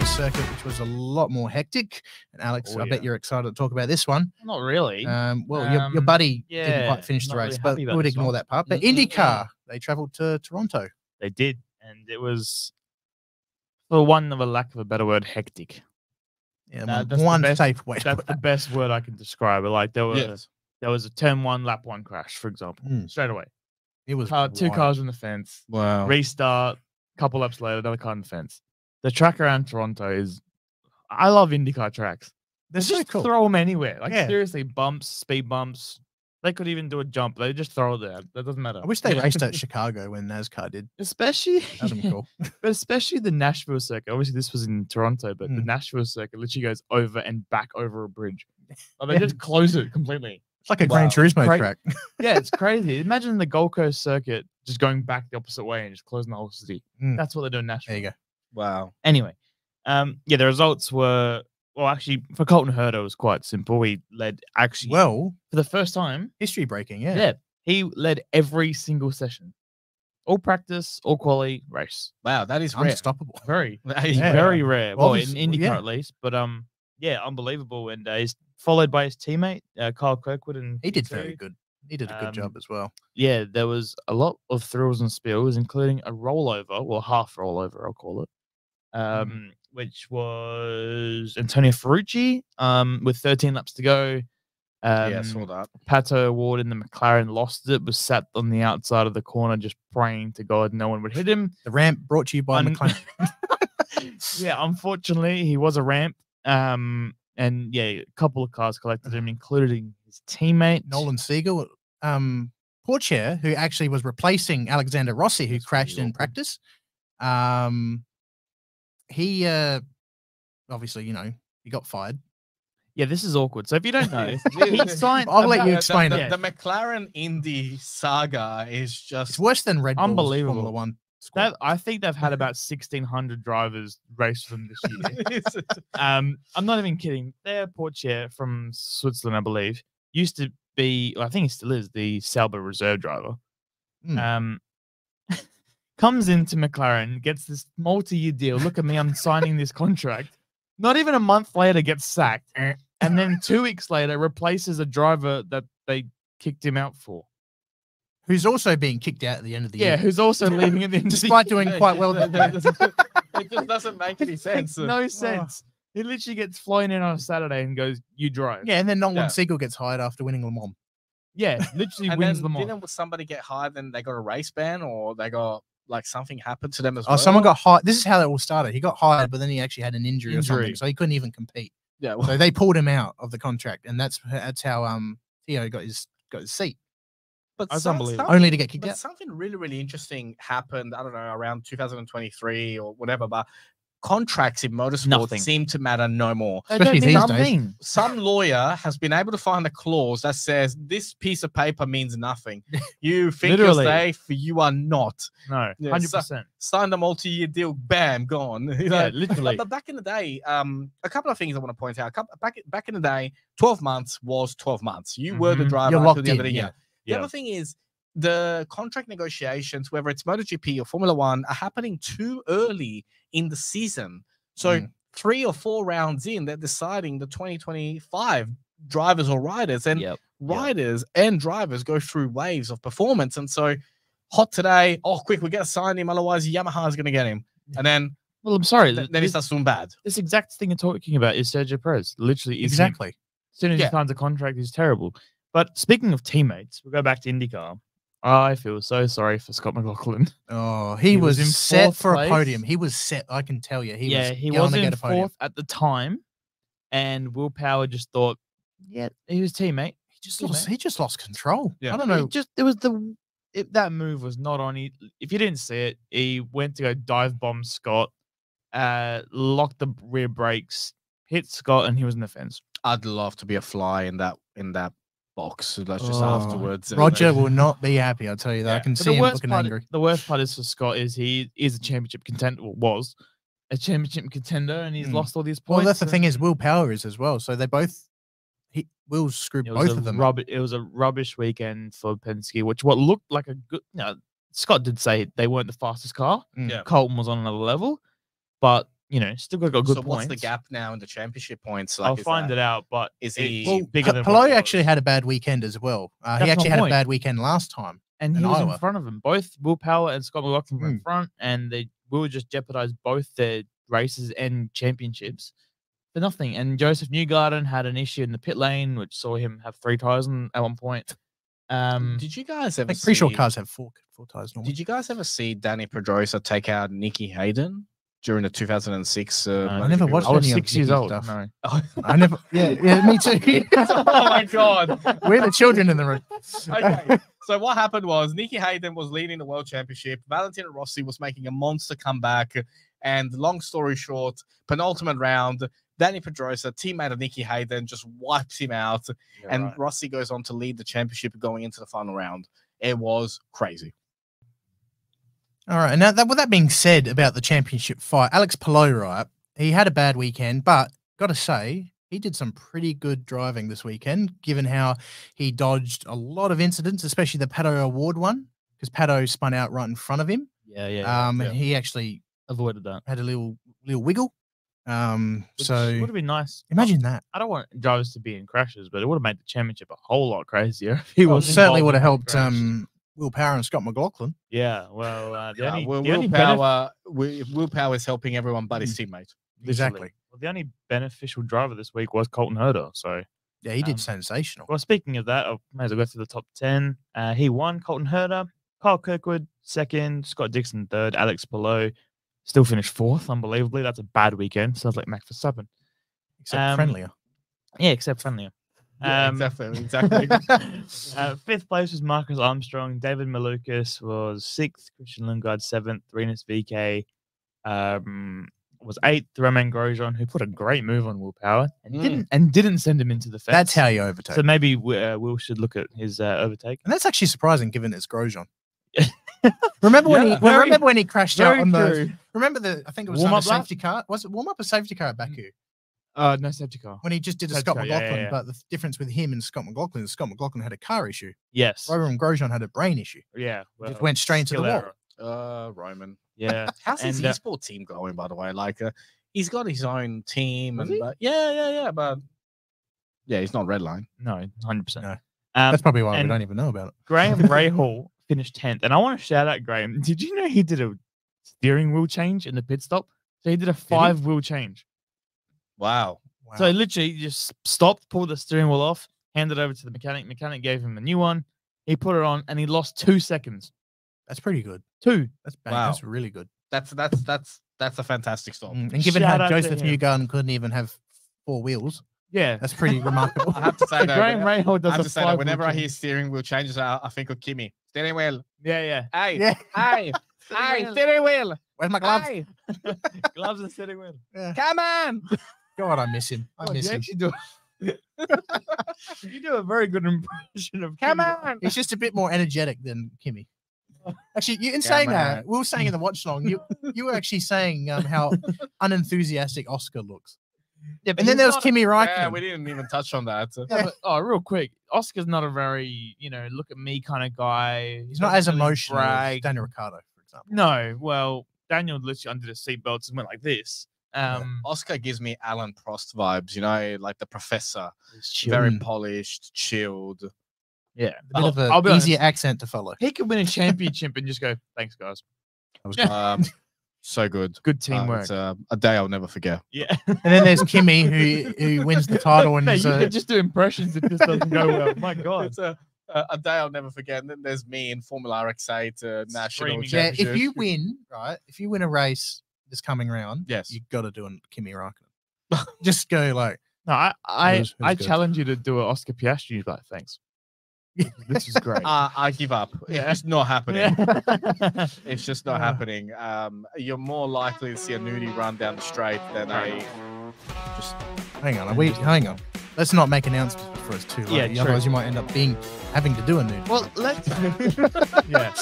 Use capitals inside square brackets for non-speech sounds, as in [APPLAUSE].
circuit, which was a lot more hectic. And Alex, Oh, I bet you're excited to talk about this one. Not really. Um, well, your, your Um, buddy didn't quite finish the race, really but this ignore one. that part. But. IndyCar, they travelled to Toronto. they did, and it was, for one of a lack of a better word, hectic. Yeah, one- that's the one best- safe way That's the best word I can describe it. Like there was Yes. there was a turn one, lap one crash, for example, Mm. straight away. It was Car, two cars on the fence. Wow. Restart. A couple laps later, another car on the fence. The track around Toronto is. I love IndyCar tracks. They're just cool. throw them anywhere. Like Yeah. seriously, bumps, speed bumps. They could even do a jump. They just throw it there. That doesn't matter. I wish they raced at Chicago when NASCAR did. especially That cool. [LAUGHS] but especially the Nashville circuit. Obviously, this was in Toronto, but the Mm. Nashville circuit literally goes over and back over a bridge. Like, they Yeah. just close it completely. It's like a Gran Wow. Turismo Great. track. Yeah, it's [LAUGHS] crazy. Imagine the Gold Coast circuit just going back the opposite way and just closing the whole city. Mm. That's what they do in Nashville. There you go. Wow. Anyway, um, yeah, the results were well, actually, for Colton Herta, it was quite simple. He led actually Well, for the first time. history breaking. Yeah. Yeah, he led every single session, all practice, all quality, race. Wow. That is rare. Unstoppable. Very, [LAUGHS] That is Yeah. very rare. Well, in Obvious- IndyCar yeah. at least, but um, yeah, unbelievable. And uh, he's followed by his teammate uh, Kyle Kirkwood, and He did very good. He did a good Um, job as well. Yeah, there was a lot of thrills and spills, including a rollover, well, half rollover, I'll call it. Um, which was Antonio Ferrucci, um, with 13 laps to go. Um, yeah, I saw that. Pato O'Ward in the McLaren lost it, was sat on the outside of the corner just praying to God no one would hit him. The ramp brought to you by Un- McLaren. [LAUGHS] yeah, unfortunately, he was a ramp. Um, and yeah, a couple of cars collected him, [SIGHS] including his teammate Nolan Siegel, um, Pourchaire, who actually was replacing Alexander Rossi, who crashed in practice. Um, he uh, obviously, you know, he got fired. Yeah, this is awkward. So if you don't know, [LAUGHS] he signed. I'll let you explain the, it. The, McLaren Indy saga is just It's worse than Red Bull's Formula Unbelievable. One. That, I think they've had [LAUGHS] about sixteen hundred drivers race for them this year. [LAUGHS] um, I'm not even kidding. Their Pourchaire from Switzerland, I believe, used to be. Well, I think he still is the Sauber reserve driver. Mm. Um, comes into McLaren, gets this multi-year deal. Look at me, I'm signing this contract. Not even a month later, gets sacked, and then two weeks later, replaces a driver that they kicked him out for. Who's also being kicked out at the end of the Yeah, year, Yeah, who's also leaving at the end despite doing quite well. [LAUGHS] It that just- year. it just doesn't make any [LAUGHS] sense. no ah. sense. He literally gets flown in on a Saturday and goes, "You drive." Yeah, and then Nolan Yeah. Siegel gets hired after winning Le Mans. yeah, literally And wins then them all. didn't somebody get hired? Then they got a race ban, or they got like something happened to them as Oh, well. someone got hired. This is how it all started. He got hired, but then he actually had an injury, or something, so he couldn't even compete. yeah. well, So they pulled him out of the contract, and that's that's how um Theo got his got his seat, but That's some- unbelievable. only to get kicked But out. something really, really interesting happened. I don't know around 2023 or whatever. But contracts in motorsport Nothing. seem to matter no more. They especially don't mean these days. Some lawyer has been able to find a clause that says this piece of paper means nothing. [LAUGHS] You think you're safe, you are not. No, Yeah, hundred so- percent. Signed a multi-year deal, bam, gone. [LAUGHS] You know? Yeah, literally. But back in the day, um, a couple of things I want to point out. Couple, back back in the day, 12 months was 12 months. You were the Mhm. driver until the end in, of the yeah. year. The Yeah. other thing is the contract negotiations, whether it's MotoGP or Formula One, are happening too early in the season. So Mm. three or four rounds in, they're deciding the 2025 drivers or riders, and Yep. riders and drivers go through waves of performance. And so, hot today, oh quick, we gotta sign him, otherwise Yamaha's gonna get him. And then, Well, I'm sorry. th- th- then this, starts doing bad. this exact thing you're talking about is Sergio Perez. Literally, is. Exactly. As soon as Yeah. he signs a contract, he's terrible. But speaking of teammates, we'll go back to IndyCar. I feel so sorry for Scott McLaughlin. [LAUGHS] Oh, he, He was, was set for place. a podium. He was set. I can tell you. He yeah, was he was in get a podium. fourth at the time, and Will Power just thought, yeah, he was teammate. He just lost. He just lost control. Yeah. I don't It know. just it was the it, that move was not on. He, if you didn't see it, he went to go dive bomb Scott, uh, locked the rear brakes, hit Scott, and he was in the fence. I'd love to be a fly in that in that box. That's just Oh, afterwards. Roger then- will not be happy. I'll tell you that. I can But see the him worst looking part, angry. the worst part is for Scott is he is a championship contender. Well, was a championship contender, and he's Mm. lost all these points. Well, that's the thing is and Will Power is as well. So they both. He Will screwed both of them. up. rubbish. It was a rubbish weekend for Penske, which what looked like a good. You know, Scott did say they weren't the fastest car. Mm. Yeah. Colton was on another level, but you know, still got, got good so points. what's the gap now in the championship points? Like, I'll find that- it out, but is he- Well, bigger P- than Palou what it actually had a bad weekend as well. Uh, he actually had a bad weekend last time. and he in was Iowa. in front of him. Both Will Power and Scott McLaughlin were in Mm. front, and they will just jeopardize both their races and championships for nothing. And Josef Newgarden had an issue in the pit lane, which saw him have three tires on, at one point. Um, Did you guys ever? I ever? think pretty sure see- cars have four four tires normally. Did you guys ever see Dani Pedrosa take out Nicky Hayden during the 2006? Uh, no, I never MotoGP watched I was six years old. stuff. No. [LAUGHS] [LAUGHS] I never. Yeah, yeah, me too. [LAUGHS] oh my god! We're the children in the room. okay. So what happened was Nicky Hayden was leading the world championship. Valentino Rossi was making a monster comeback. And long story short, penultimate round, Dani Pedrosa, teammate of Nicky Hayden, just wipes him out. and Rossi goes on to lead the championship going into the final round. It was crazy. All right. And now that with that being said about the championship fight, Alex Palou, right? He had a bad weekend, but got to say he did some pretty good driving this weekend, given how he dodged a lot of incidents, especially the Pato O'Ward one, because Pato spun out right in front of him. yeah, yeah, um, yeah. and he actually avoided that. had a little little wiggle. Um, Which so would have been nice. imagine that. I don't want drivers to be in crashes, but it would have made the championship a whole lot crazier. He was certainly would have helped um, Will Power and Scott McLaughlin. Yeah, well, uh, the Yeah, only, Will, the only benef- willpower, Will, willpower is helping everyone but his teammate. Exactly. Well, the only beneficial driver this week was Colton Herta. So, Yeah, he did Um, sensational. well, speaking of that, I may as well go through the top 10. Uh, he won Colton Herta, Kyle Kirkwood second, Scott Dixon third, Alex Palou still finished fourth. Unbelievably, that's a bad weekend. Sounds like Max Verstappen. Except um, friendlier. Yeah, except friendlier. Yeah, Um, exactly. Exactly. [LAUGHS] uh, fifth place was Marcus Armstrong. David Malukas was sixth. Christian Lundgaard seventh. Rinus VeeKay um, was eighth. Romain Grosjean, who put a great move on Will Power and Mm. didn't and didn't send him into the fence. That's how you overtake. So maybe we- uh, Will should look at his uh, overtake. and that's actually surprising given it's Grosjean. [LAUGHS] remember when Yeah, he well, very- remember when he crashed out on the true. remember the I think it was Warm-up on a safety car. Was it warm up or safety car at Baku? Uh, no safety car. When he just did a Safety Scott car, yeah, yeah, McLaughlin, yeah. but the difference with him and Scott McLaughlin is Scott McLaughlin had a car issue. Yes. Romain Grosjean had a brain issue. Yeah. just went straight into the skill wall. error. uh, Roman. Yeah. [LAUGHS] How's his And, uh, esport team going, by the way? Like, uh, he's got his own team, Does and he? but, yeah, yeah, yeah, but yeah, he's not redline. No, hundred percent. No. Um, That's probably why we don't even know about it. Graham [LAUGHS] Rahal finished 10th. And I want to shout out Graham. Did you know he did a steering wheel change in the pit stop? So he did a five wheel change. Wow. Wow. So he literally just stopped, pulled the steering wheel off, handed it over to the mechanic. Mechanic gave him a new one. He put it on and he lost two seconds. that's pretty good. Two. That's bang, Wow. that's really good. That's that's that's that's a fantastic stop. Mm, And given Shout how out to Josef him. Newgarden couldn't even have four wheels, Yeah. that's pretty [LAUGHS] remarkable. I have to say So that. Graham when- Rahal I have a to say that whenever I hear steering wheel changes, I, I think of Kimi. Steering wheel. Yeah, yeah. Hey, yeah. hey, [LAUGHS] hey, wheel. steering wheel. Where's my gloves? Hey, [LAUGHS] Gloves and steering wheel. come on. God, I miss him. I God, miss you him. actually do. [LAUGHS] you do a very good impression of Come Kimi. on. He's just a bit more energetic than Kimi. Actually, you, in Come saying on. that, we were saying in the watch [LAUGHS] long, you you were actually saying um, how [LAUGHS] unenthusiastic Oscar looks. Yeah, And then there was not- Kimi Raikkonen. Yeah, we didn't even touch on that. Yeah, but, oh, real quick, Oscar's not a very, you know, look at me kind of guy. He's not doesn't as really emotional as. Daniel Ricciardo, for example. No, well, Daniel literally under the seatbelts and went like this. Um, Oscar gives me Alain Prost vibes, you know, like the professor, very polished, chilled. yeah. A bit of I'll an be easier honest. accent to follow. He could win a championship and just go, thanks, guys. I [LAUGHS] Um, so good. Good Uh, teamwork. it's uh, a day I'll never forget. yeah. And then there's [LAUGHS] Kimi, who who wins the title and no, is you a, can just do impressions if this doesn't go well. My [LAUGHS] God. It's a, a, a day I'll never forget. And then there's me in Formula RX8 uh, national Screaming. yeah. championship. If you win, right? If you win a race this coming round, Yes. you got to do a Kimi Raikkonen. [LAUGHS] just go like, No, I I, it was I good. challenge you to do an Oscar Piastri. Like, thanks. This is great. uh, [LAUGHS] I give up. Yeah. It's not happening. Yeah. [LAUGHS] It's just not Ah. happening. Um, you're more likely to see a nudie run down the straight than a just hang on, are we hang on. Let's not make announcements before it's too Yeah, late. true. Otherwise, you might end up being having to do a nude. well, let's. yeah.